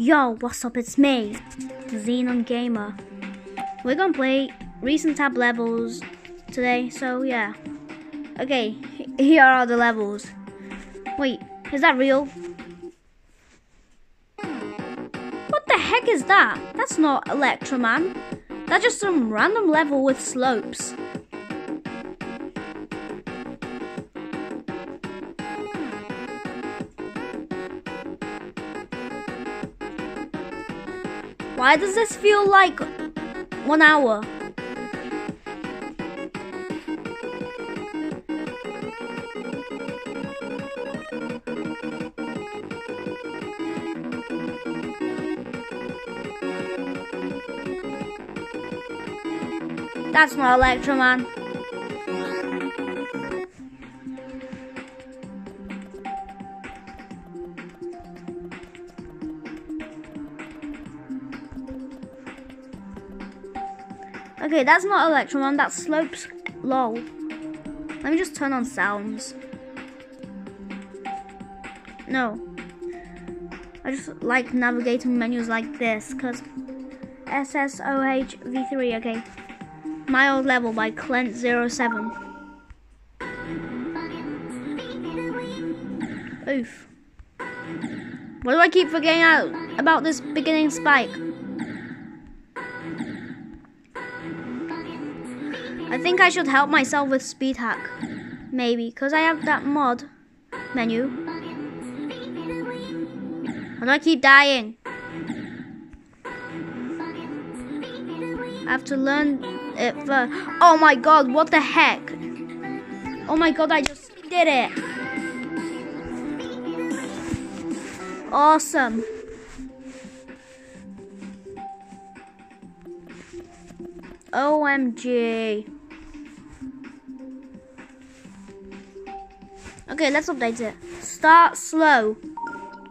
Yo, what's up? It's me, Xenon Gamer. We're gonna play recent tab levels today, so yeah. Okay, here are the levels. Wait, is that real? What the heck is that? That's not Electroman. That's just some random level with slopes. Why does this feel like one hour? That's not Electroman. Okay, that's not Electroman, that's Slopes LOL. Let me just turn on sounds. No. I just like navigating menus like this, because SSOH V3, okay. My Old Level by Clent07. Oof. What do I keep forgetting out about this beginning spike? Think I should help myself with speed hack. Maybe, because I have that mod menu. Do I keep dying? I have to learn it first. Oh my god, what the heck? Oh my god, I just did it. Awesome. OMG. Okay, let's update it. Start slow.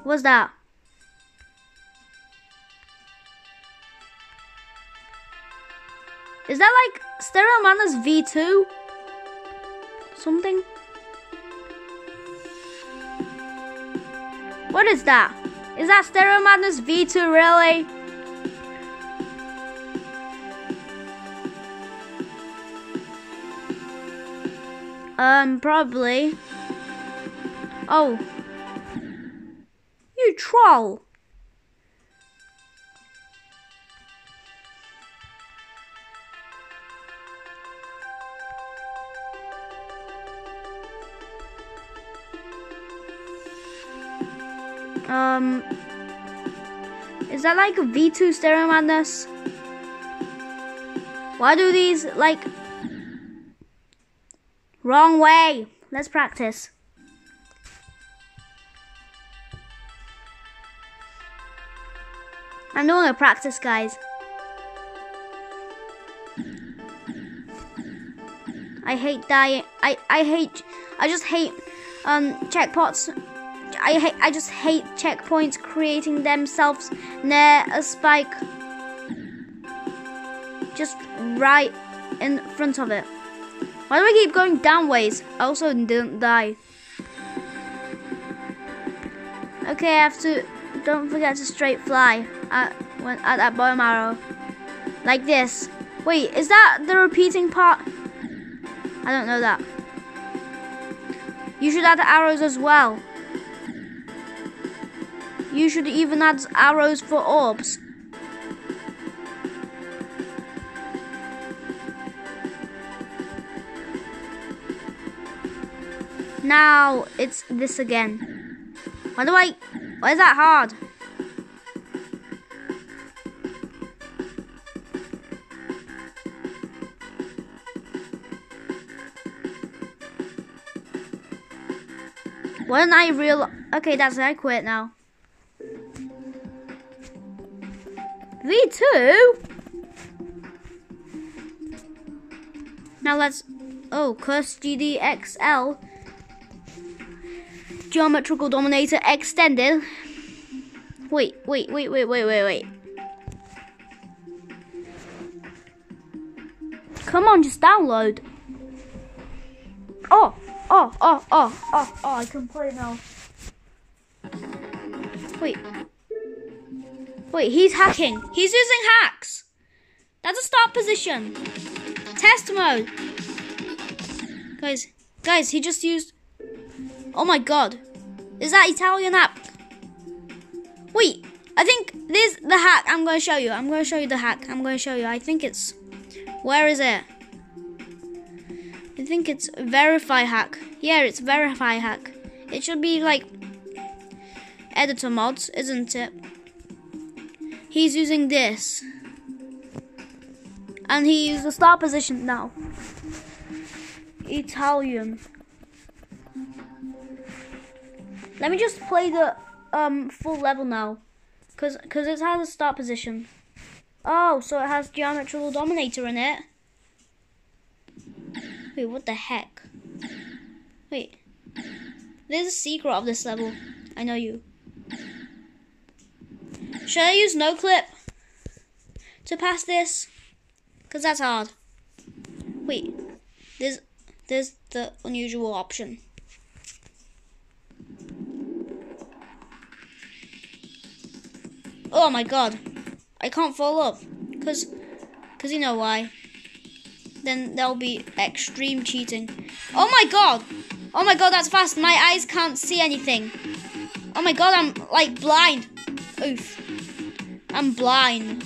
What's that? Is that like Stereo Madness V2? Something? What is that? Is that Stereo Madness V2 really? Um, probably. Oh. You troll. Um, is that like a V2 Stereo Madness? Why do these like wrong way? Let's practice. I'm doing a practice, guys. I hate dying. I I hate. I just hate um checkpots I hate, I just hate checkpoints creating themselves near a spike. Just right in front of it. Why do I keep going downways? I also didn't die. Okay, I have to. Don't forget to straight fly at when at that bottom arrow, like this. Wait, is that the repeating part? I don't know that. You should add arrows as well. You should even add arrows for orbs. Now it's this again. Why do I... Why is that hard? Didn't I real... Okay, that's it. I quit now. V2? Now let's... Oh, Curse GDXL. Geometrical Dominator Extended. Wait, wait, wait, wait, wait, wait, wait. Come on, just download. Oh, oh, oh, oh, oh, oh, I can play now. Wait. Wait, he's hacking. He's using hacks. That's a start position. Test mode. Guys, guys, he just used... Oh my god. Is that Italian app? Wait, I think this the hack. I'm going to show you. I'm going to show you the hack. I'm going to show you. I think it's... Where is it? I think it's verify hack. Yeah, it's verify hack. It should be like editor mods, isn't it? He's using this. And he used the start position now. Italian. Let me just play the um full level now. Cause cause it has a start position. Oh, so it has geometrical dominator in it. Wait, what the heck? Wait. There's a secret of this level. I know you. Should I use no clip to pass this? Cause that's hard. Wait, there's there's the unusual option. Oh my god. I can't fall up. Cause cause you know why. Then there'll be extreme cheating. Oh my god! Oh my god, that's fast. My eyes can't see anything. Oh my god, I'm like blind. Oof. I'm blind.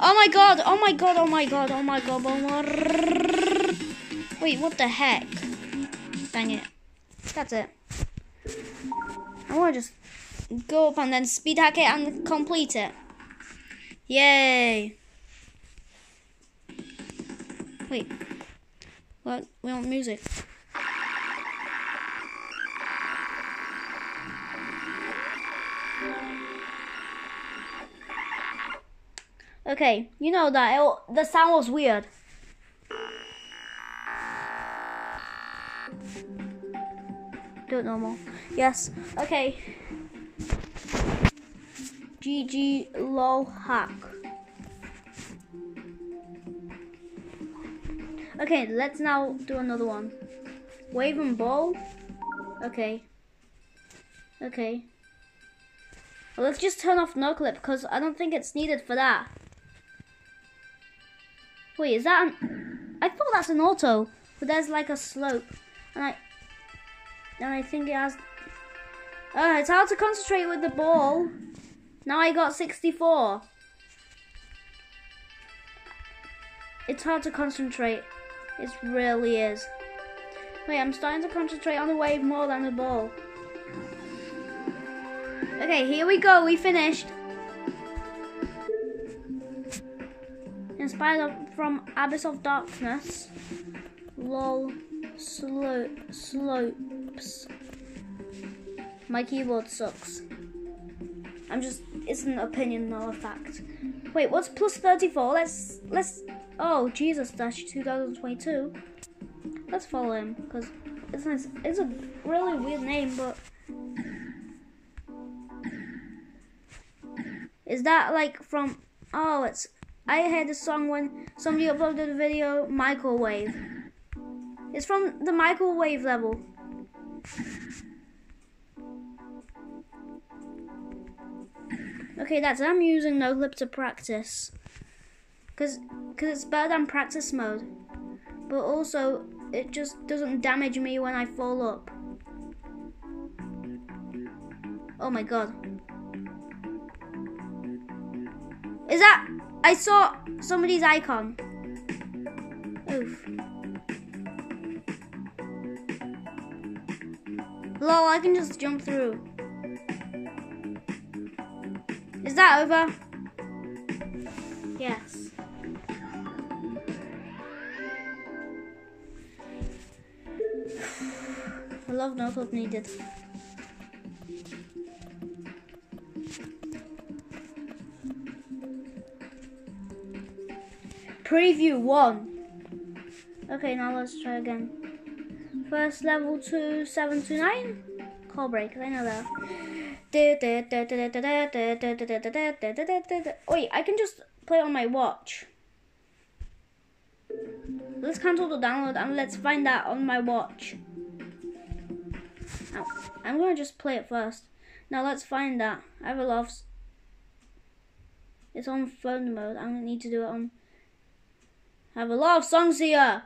Oh my god, oh my god, oh my god, oh my god. Oh my... Wait, what the heck? Dang it. That's it. I want to just go up and then speed hack it and complete it. Yay. Wait. What? We want music. Okay, you know that it, the sound was weird. Do it normal. Yes. Okay. GG lol hack. Okay, let's now do another one. Wave and ball. Okay. Okay. Well, let's just turn off no clip because I don't think it's needed for that. Wait, is that an... I thought that's an auto, but there's like a slope. And I... And I think it has... Uh, it's hard to concentrate with the ball. Now I got 64. It's hard to concentrate. It really is. Wait, I'm starting to concentrate on the wave more than the ball. Okay, here we go. We finished. Inspired from Abyss of Darkness. Lol. Slope. Slopes. My keyboard sucks. I'm just, it's an opinion, not a fact. Wait, what's plus 34? Let's, let's, oh, Jesus, dash 2022. Let's follow him, because it's nice. It's a really weird name, but is that like from, oh, it's I heard the song when somebody uploaded a video, Microwave. It's from the microwave level. Okay, that's I'm using no clip to practice. Cause, cause it's better than practice mode. But also, it just doesn't damage me when I fall up. Oh my god. Is that I saw somebody's icon. Oof. Lol, I can just jump through. Is that over? Yes. I love no clip needed. Preview 1. Okay, now let's try again. First level 2, 7 to 9. Call break, I know that. Wait, I can just play on my watch. Let's cancel the download and let's find that on my watch. I'm gonna just play it first. Now let's find that. I have a lot it's on phone mode. Gonna need to do it on. I have a lot of songs here.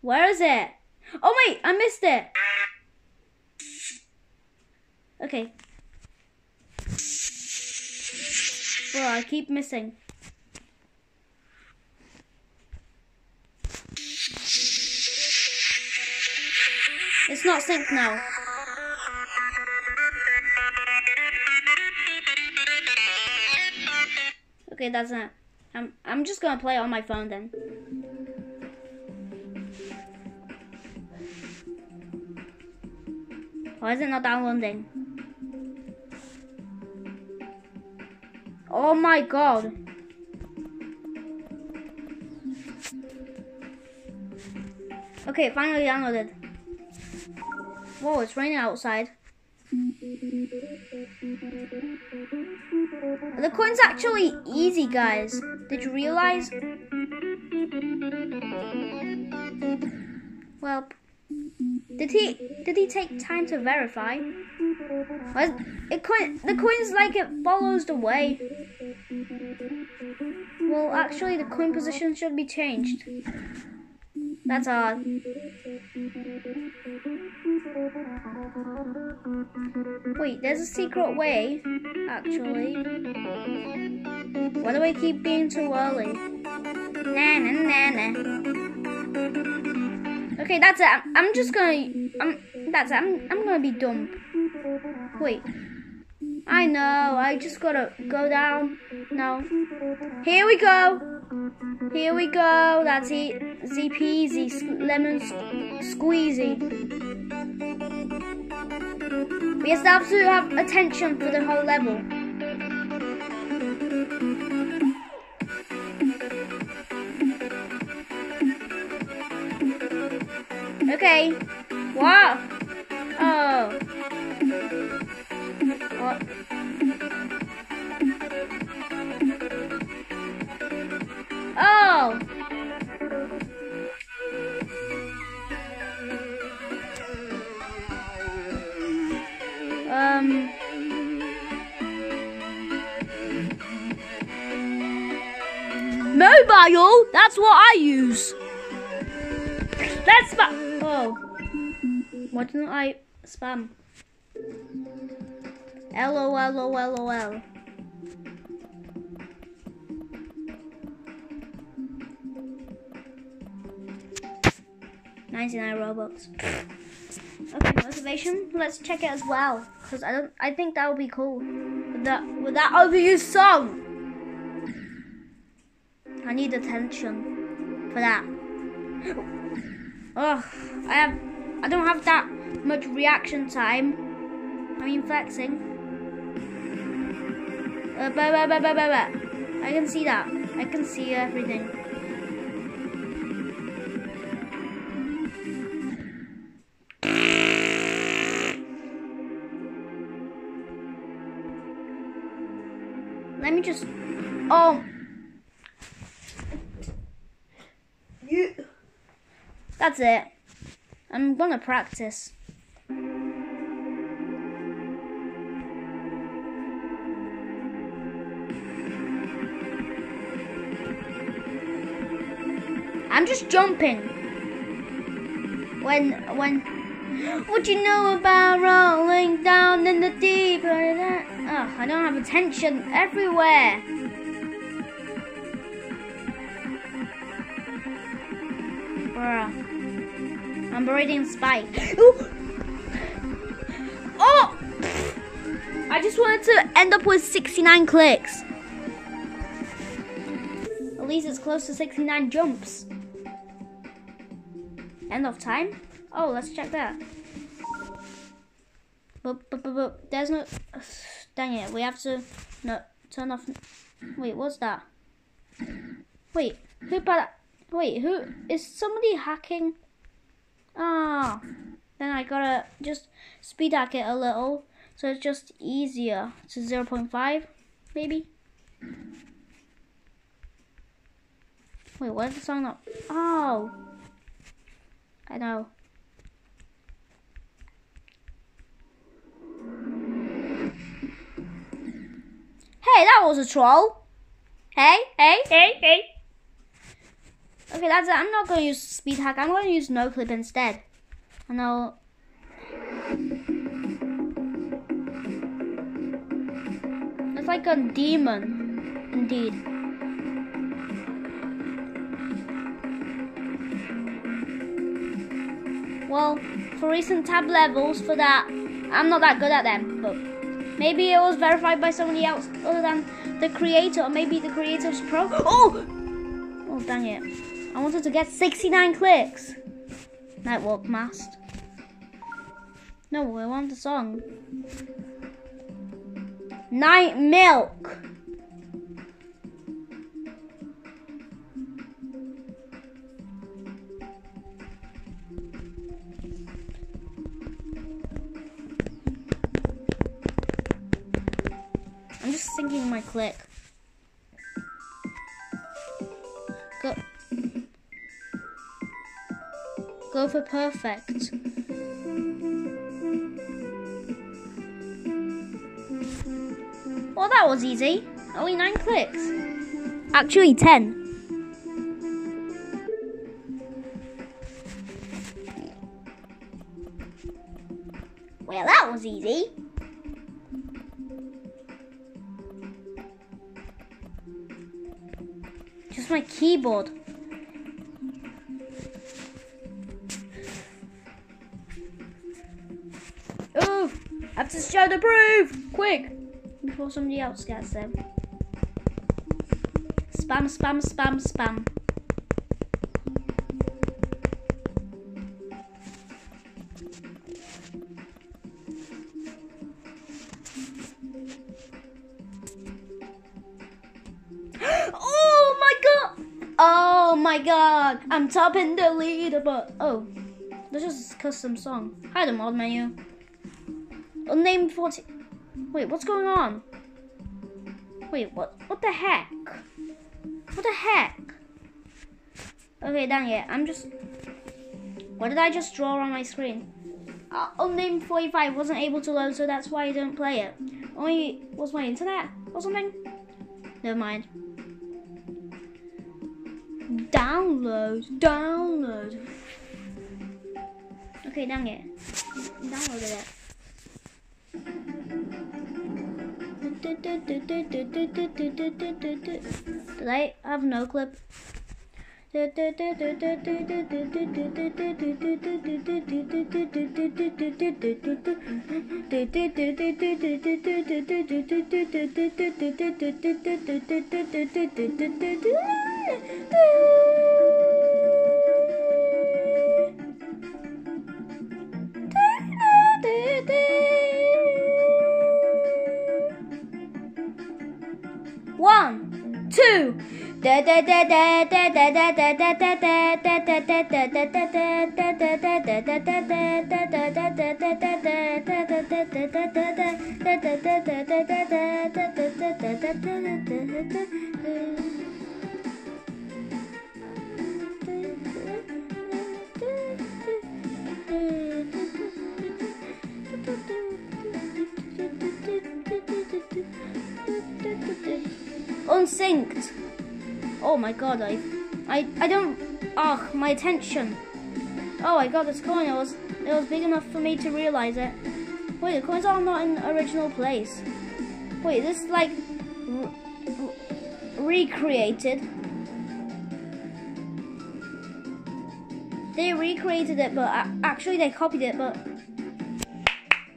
Where is it? Oh wait, I missed it. Okay. Well, I keep missing. It's not synced now. Okay, that's not. I'm I'm just gonna play on my phone then. Why is it not downloading? Oh my god. Okay, finally downloaded. Whoa, it's raining outside. The coin's actually easy, guys. Did you realize? Well, did he did he take time to verify? It coin the coin's like it follows the way. Well, actually, the coin position should be changed. That's odd. Wait, there's a secret way, actually. Why do I keep being too early? Nah, nah, nah, nah. Okay, that's it. I'm, I'm just gonna. I'm. That's it. I'm. I'm gonna be dumb. Wait. I know. I just gotta go down. No. Here we go. Here we go. That's it. Z peasy, lemon squeezy. We have to have attention for the whole level. Okay. Wow. Oh. What? Oh! Um... Mobile? That's what I use. That's spam. Why didn't I spam? LOL, LOL. 99 Robux. Okay, motivation. Let's check it as well, because I don't. I think that would be cool. With that, with that overused song. I need attention for that. Oh, I have. I don't have that much reaction time. I mean flexing. Uh. I can see that. I can see everything. Let me just. Oh. You. That's it. I'm gonna practice. I'm just jumping. When when what do you know about rolling down in the deep? Oh, I don't have attention everywhere. Bruh. I'm buried in spike. Oh! I just wanted to end up with 69 clicks. At least it's close to 69 jumps. End of time? Oh, let's check that. But, but, but, but there's no... Dang it, we have to no, turn off... Wait, what's that? Wait, who put Wait, who... Is somebody hacking? Ah, then I gotta just speed hack it a little. So it's just easier to 0 0.5, maybe? Wait, why is the song not... Oh! I know. Hey, that was a troll. Hey, hey, hey, hey. Okay, that's it. I'm not going to use speed hack. I'm going to use no clip instead. And I'll... It's like a demon, indeed. Well, for recent tab levels for that, I'm not that good at them, but maybe it was verified by somebody else other than the creator, or maybe the creator's pro. Oh! Oh, dang it. I wanted to get 69 clicks. Nightwalk Mast. No, I want the song. Night Milk. I'm just syncing my click. For perfect. Well, that was easy. Only nine clicks. Actually, ten. Well, that was easy. Just my keyboard. I have to show the proof! Quick! Before somebody else gets them. Spam, spam, spam, spam. oh my god! Oh my god! I'm topping the leaderboard. Oh, this is a custom song. Hi, the mod menu. Unnamed 40. Wait, what's going on? Wait, what? What the heck? What the heck? Okay, dang it. I'm just. What did I just draw on my screen? Uh, unnamed 45 wasn't able to load, so that's why I don't play it. Only was my internet or something? Never mind. Download, download. Okay, dang it. Downloaded it. Did I have no clip? Two. Unsynced. Oh my god, I, I, I don't. Oh, my attention. Oh, I got this coin. It was, it was big enough for me to realize it. Wait, the coins are not in original place. Wait, this is like re recreated. They recreated it, but actually they copied it, but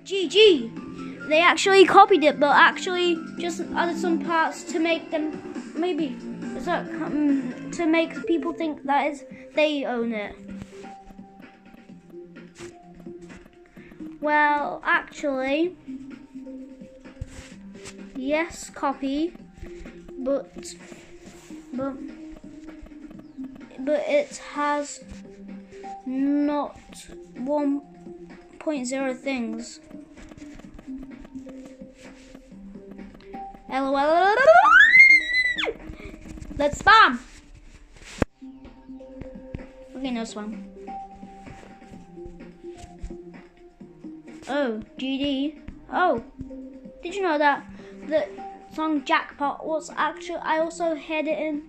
GG. They actually copied it, but actually just added some parts to make them maybe is that um, to make people think that is they own it. Well, actually, yes, copy, but but but it has not 1.0 things. LOL. Let's spam. Okay, no spam. Oh, GD. Oh, did you know that the song Jackpot was actually I also heard it in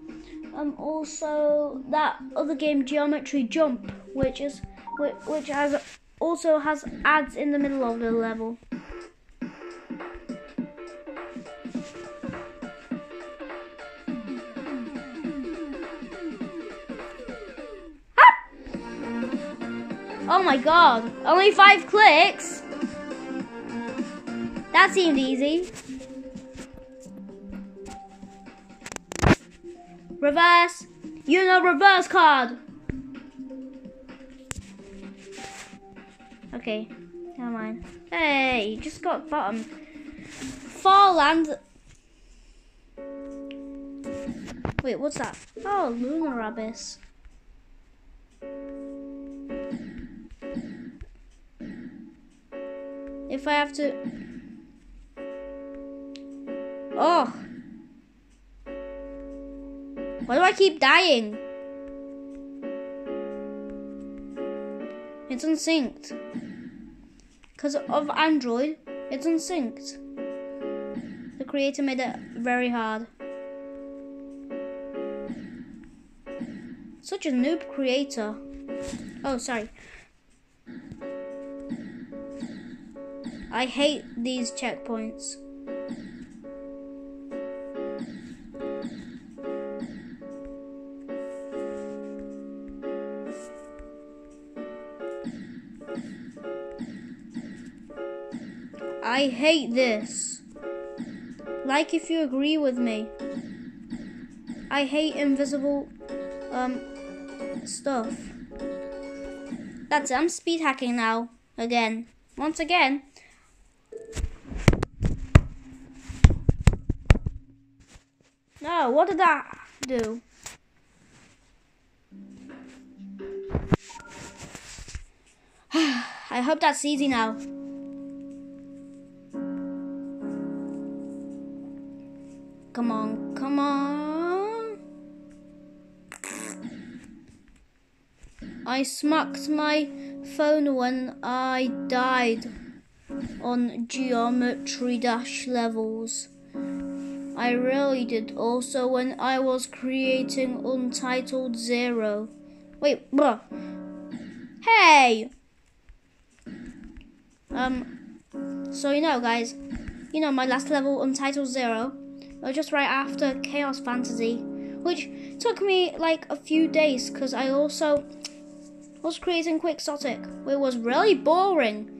um also that other game Geometry Jump, which is which, which has also has ads in the middle of the level. Oh my god, only five clicks? That seemed easy. Reverse. You know reverse card. Okay, never mind. Hey, you just got bottom. Farland. Wait, what's that? Oh, Lunar Abyss. If I have to... Oh! Why do I keep dying? It's unsynced. Because of Android, it's unsynced. The creator made it very hard. Such a noob creator. Oh, sorry. I hate these checkpoints. I hate this. Like if you agree with me. I hate invisible um stuff. That's it, I'm speed hacking now. Again. Once again. No, what did that do? I hope that's easy now. Come on, come on. I smacked my phone when I died on geometry dash levels. I really did also when I was creating Untitled Zero. Wait, bruh. Hey! Um, so you know guys, you know my last level Untitled Zero, or just right after Chaos Fantasy, which took me like a few days because I also was creating Quixotic, which was really boring.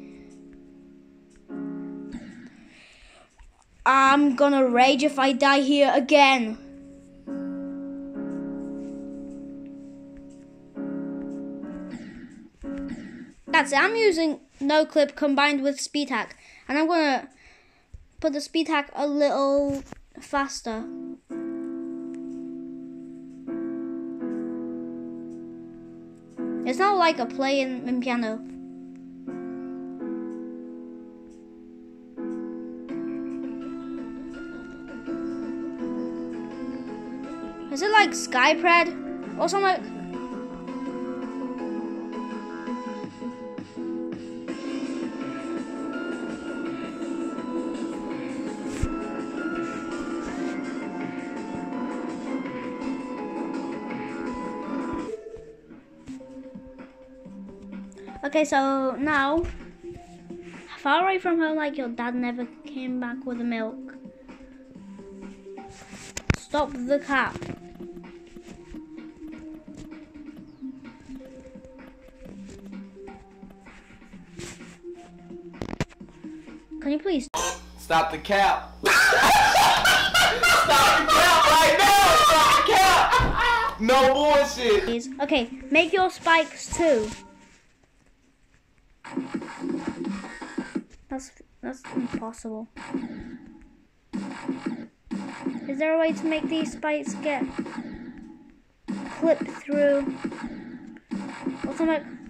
I'm gonna rage if I die here again. That's it. I'm using no clip combined with speed hack, and I'm gonna put the speed hack a little faster. It's not like a playing in piano. Like Skypred or something? Okay, so now, far away from home like your dad never came back with the milk. Stop the cap. Please stop the cap? stop the cap right now! Stop the cap! No bullshit. Okay, make your spikes too. That's that's impossible. Is there a way to make these spikes get clip through? Or something?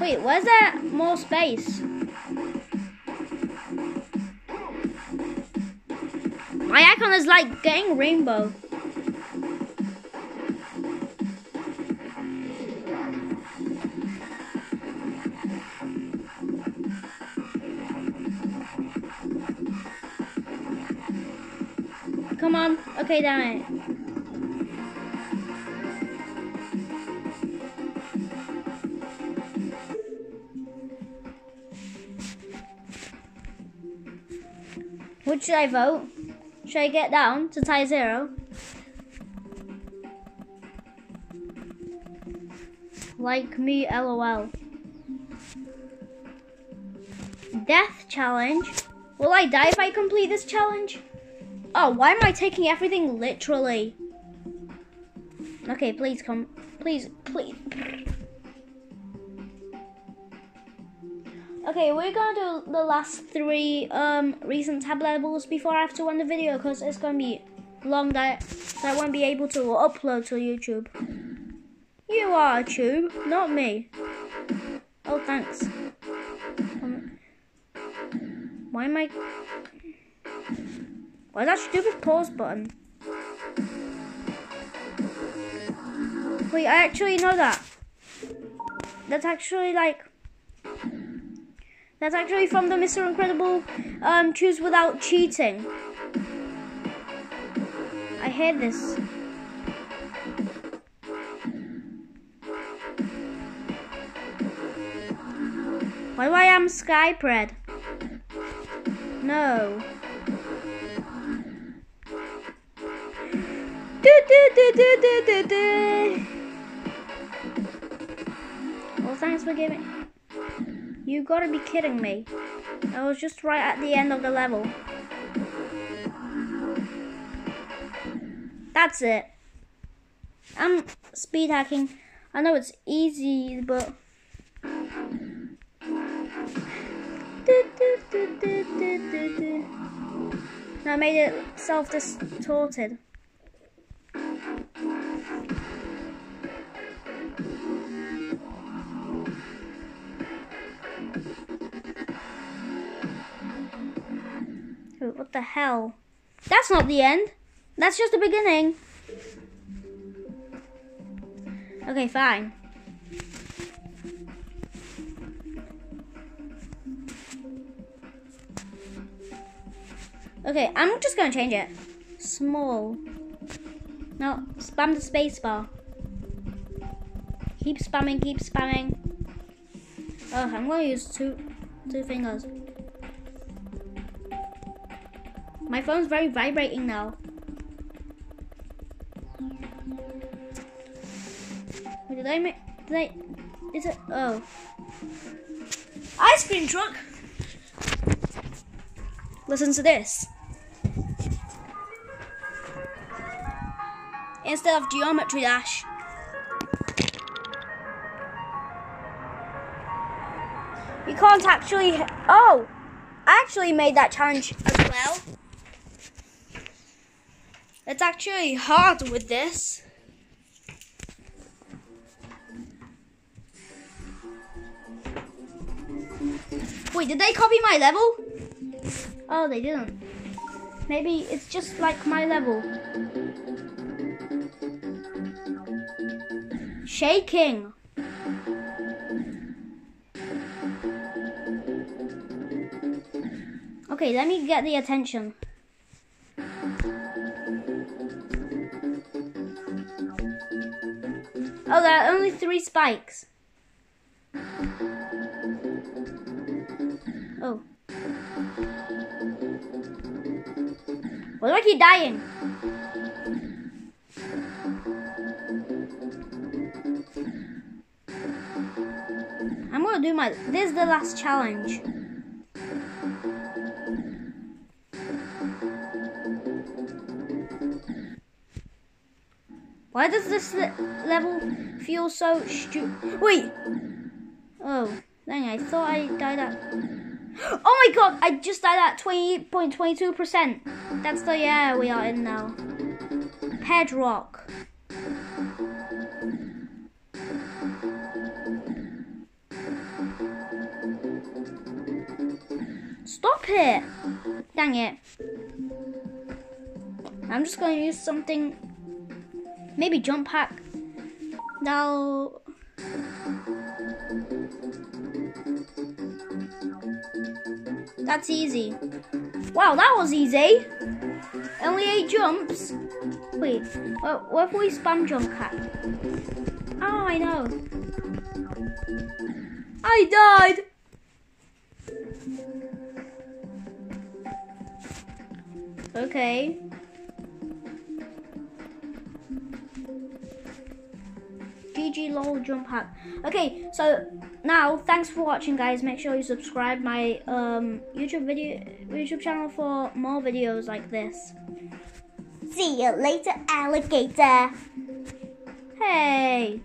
Wait, where's that more space? My icon is like getting rainbow. Come on. Okay, damn it. Should I vote? Should I get down to tie zero? Like me, lol. Death challenge? Will I die if I complete this challenge? Oh, why am I taking everything literally? Okay, please come. Please, please. Okay, we're gonna do the last three um, recent tab levels before I have to end the video because it's gonna be long that, that I won't be able to upload to YouTube. You are a tube, not me. Oh, thanks. Um, why am I... Why that stupid pause button? Wait, I actually know that. That's actually like... That's actually from the Mr. Incredible um, Choose Without Cheating. I hear this. Why do I am Skypred? No. Do do do do do do do. Well, thanks for giving. You gotta be kidding me. I was just right at the end of the level. That's it. I'm speed hacking. I know it's easy, but. I made it self-distorted. What the hell? That's not the end. That's just the beginning. Okay, fine. Okay, I'm just gonna change it. Small. No, spam the spacebar. Keep spamming, keep spamming. Oh, I'm gonna use two two fingers. My phone's very vibrating now. Did I make did I is it oh ice cream truck? Listen to this. Instead of geometry dash. You can't actually. Oh! I actually made that challenge as well. It's actually hard with this. Wait, did they copy my level? Oh, they didn't. Maybe it's just like my level. Shaking. Okay, let me get the attention. Oh, there are only three spikes. Oh. Why do I keep dying? I'm gonna do my. This is the last challenge. Why does this level feel so stupid? Wait! Oh, dang, I thought I died at... Oh my god, I just died at 20.22%. That's the yeah we are in now. Pedrock. Stop it! Dang it. I'm just going to use something, maybe jump hack. Now, that's easy. Wow, that was easy. only eight jumps. Wait, what, if we spam jump cat? Oh, I know. I died. Okay. GG lol jump hack. Okay, so now thanks for watching guys. Make sure you subscribe my um YouTube video YouTube channel for more videos like this. See you later, alligator. Hey.